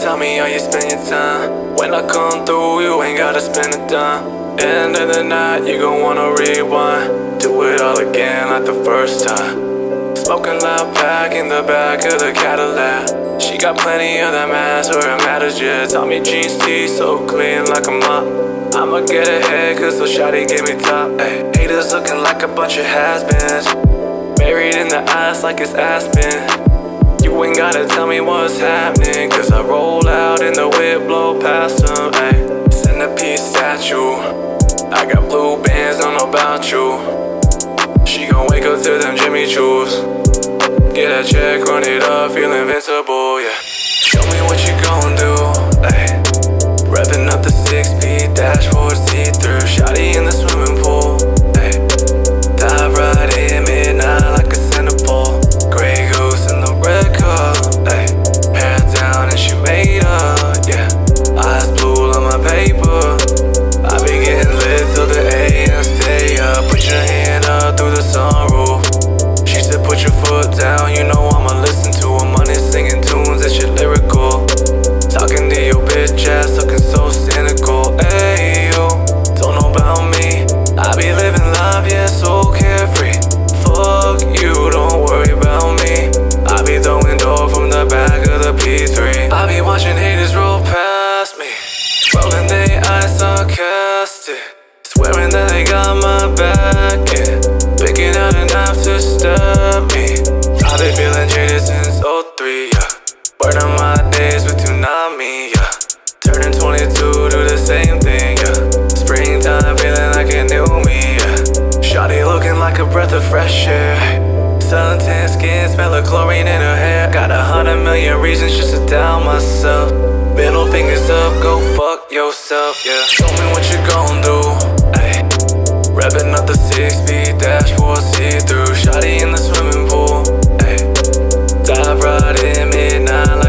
tell me how you spend your time. When I come through, you ain't gotta spend a dime. End of the night, you gon' wanna rewind. Do it all again like the first time. Smoking loud pack in the back of the Cadillac. She got plenty of that mass where it matters, yeah. Tommy jeans tee so clean like a mop. I'ma get ahead cause the shawty gave me top. Ay, haters looking like a bunch of has-beens. Buried in the ice like it's Aspen. You ain't gotta tell me what's happening Cause I roll out in the whip, blow past them Ayy, centipede statue I got blue bands, don't know about you. She gon' wake up to them Jimmy Choos. Get that check, run it up, feel invincible, sarcastic. Swearing that they got my back, yeah. Picking out a knife to stab me. I been feeling jaded since 03, yeah. Burning my days with tsunami, yeah. Turning 22, do the same thing, yeah. Springtime feeling like a new me, yeah. Shawty looking like a breath of fresh air. Suntan skin, smell of chlorine in her hair. Got a hundred million reasons just to doubt myself. Middle fingers up, go fuck yourself, yeah. Show me what you gon' do. Ayy, Revving up the six speed dashboard, see through. Shotty in the swimming pool. Ayy, Dive right in midnight.